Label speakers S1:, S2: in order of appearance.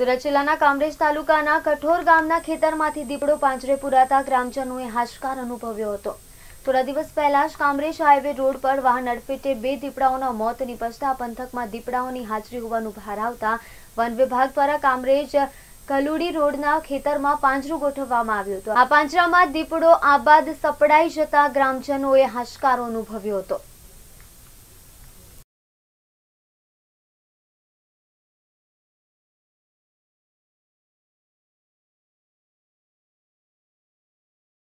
S1: સુરત જિલ્લાના કામરેજ તાલુકાના કઠોર ગામના ખેતરમાંથી દીપડો પાંજરે પુરાતા ગ્રામજનોએ હાશકાર અનુભવ્યો હતો. થોડા દિવસ પહેલા જ કામરેજ હાઈવે રોડ પર વાહન અડફેટે બે દીપડાઓના મોત નિપજતા પંથકમાં દીપડાઓની હાજરી હોવાનું બહાર આવતા વન વિભાગ દ્વારા કામરેજ કલુડી રોડના ખેતરમાં પાંજરું ગોઠવવામાં આવ્યું હતું. આ પાંજરામાં દીપડો આબાદ સપડાઈ જતા ગ્રામજનોએ હાશકારો અનુભવ્યો હતો.